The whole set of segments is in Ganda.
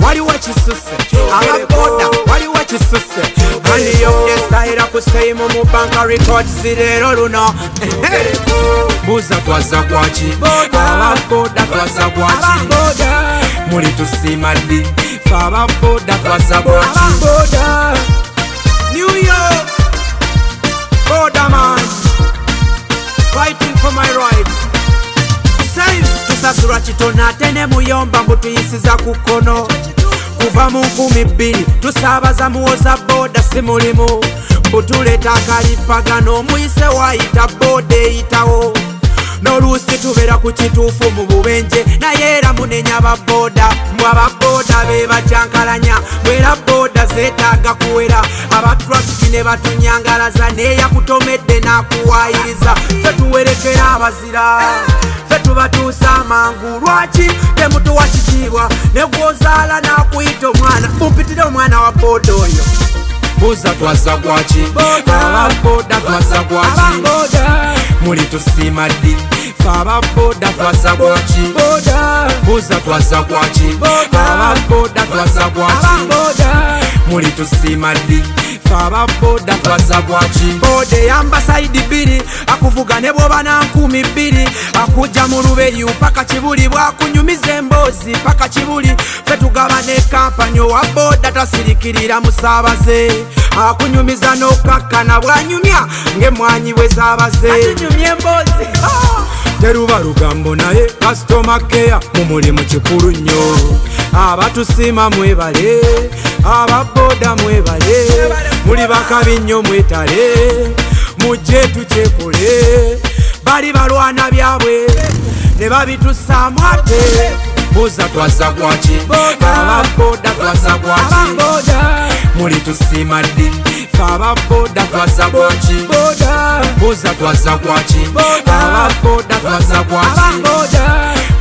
waliwo kisuse ababoda waliwo kisuse aniyo estayira kuseimu mu banka records leero luno buza twaza kwaki ababoda twaza kwaki muli tusiima ddi fe ababoda twaza kwaki tusasula kitono ate ne muyomba mbu tuyisiza ku kkono? Kuva mu nkumi bbiri tusaabaza muwoza booda si mulimu. Mbutuleeta akalipagano omuyise waayita booda eyitawo. N'oluusi tubeera ku kituufu mu bubenje naye era munenya ababooda mwe ababooda be bajyankalanya bwera booda zeetaaga kuwera. Abatrakiki ne batunyangalaza neeyakutomedde n'akuwaayiriza fe tuwerekera abazira tubatuusa amangu lwaki temutuwa kitiibwa. Ne gwozaala n'akuyita omwana. Mumpitire omwana wa booda oyo. Buza twaza gwaki ababoda twaza gwaki muli tusiima ddi fe ababoda twaza gwaki buza twaza gwaki ababoda twaza gwaki muli tusiima ddi fe ababoda twaza kwaki boda eyamba saidi bbiri akuvuga ne bwoba na nkumi bbiri. Akujja mu lubeyu paka kibuli bwakunyumiza emboozi paka kibuli. Fe tugaba ne kampani owa boda tasirikirira musaabaze. Akunyumiza n'okakkana bwanyumya ng'emwanyi bwe zaabaze. Teruba lugambo naye kasitoma keya mu mulimu kikulu nnyo. Abatusiima mwebale ababoda mwebale bakabi nnyo mwetale mujje tukyekole bali balwana byabwe ne babitusaamu ate buza twaza kwaki ababoda twaza kwaki muli tusiima ddi? Fe ababoda twaza kwaki buza twaza kwaki ababoda twaza kwaki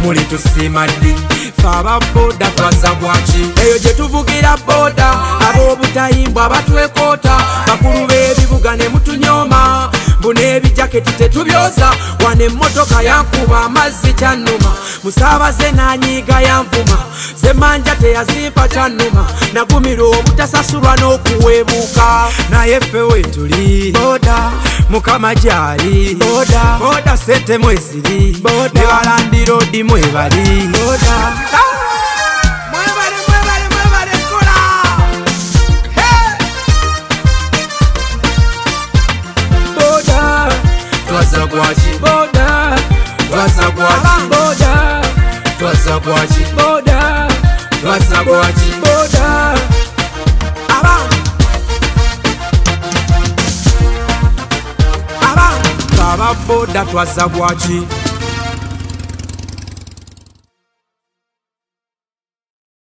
muli tusiima ddi fe ababoda twaza kwaki eyo gye tuvugira boda ab'obutayimbwa abatwekoota bakulu b'ebibuga ne mutunyooma mbuna ebijaketi tetubyoza. Wana emmotoka yankuba amazzi kyannuma. Musaabaze n'anyiiga yanvuma zemanja teyazimpa kyannuma. Nagumira obutasasulwa n'okuweebuuka. Naye ffe wetuli boda mukama gyali boda boda sente mweziri ne balandira odi mwebali. Boda. Mwebale mwebale mwebale kola Hey! boda. Twaza kwaki boda. Twaza kwaki boda. Twaza kwaki boda ababoda twaza kwaki